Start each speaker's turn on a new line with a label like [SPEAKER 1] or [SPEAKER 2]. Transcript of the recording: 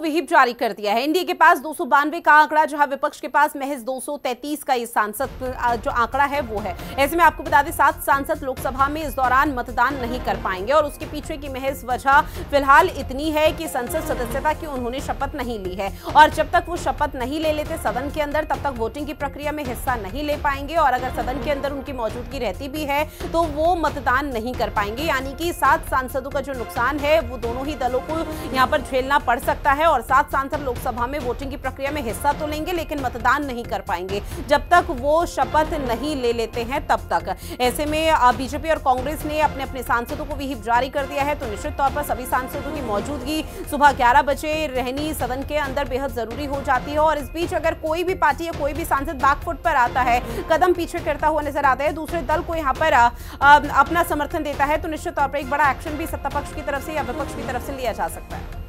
[SPEAKER 1] विहिप जारी कर दिया है। एनडीए के पास दो का आंकड़ा, जहाँ विपक्ष के पास महज 233 का ये सांसद जो आंकड़ा है वो है। ऐसे में आपको बता दें, सात सांसद लोकसभा में इस दौरान मतदान नहीं कर पाएँगे और उसके पीछे की महज वजह फ़िलहाल इतनी है कि संसद सदस्यता की उन्होंने शपथ नहीं ली है। और जब तक वो शपथ नहीं ले लेते सदन के अंदर, तब तक वोटिंग की प्रक्रिया में हिस्सा नहीं ले पाएँगे और अगर सदन के अंदर उनकी मौजूदगी रहती भी है तो वो मतदान नहीं कर पाएँगे। यानी कि सात सांसदों का जो नुकसान है, वो दोनों ही दलों को यहाँ पर झेलना पड़ सकता है और सात सांसद लोकसभा में वोटिंग की प्रक्रिया में हिस्सा तो लेंगे, लेकिन मतदान नहीं कर पाएँगे। जब तक वो शपथ नहीं ले लेते हैं, तब तक। ऐसे में बीजेपी और कांग्रेस ने अपने अपने सांसदों को भी जारी कर दिया है तो निश्चित तौर पर सभी सांसदों की मौजूदगी सुबह ग्यारह बजे रहनी सदन के अंदर बेहद ज़रूरी हो जाती है। और इस बीच अगर कोई भी पार्टी या कोई भी सांसद बैकफुट पर आता है, कदम पीछे करता हुआ नज़र आता है, दूसरे दल को यहाँ पर अपना समर्थन देता है तो निश्चित तौर पर एक बड़ा एक्शन भी सत्ता पक्ष की तरफ़ से या विपक्ष की तरफ़ से लिया जा सकता है।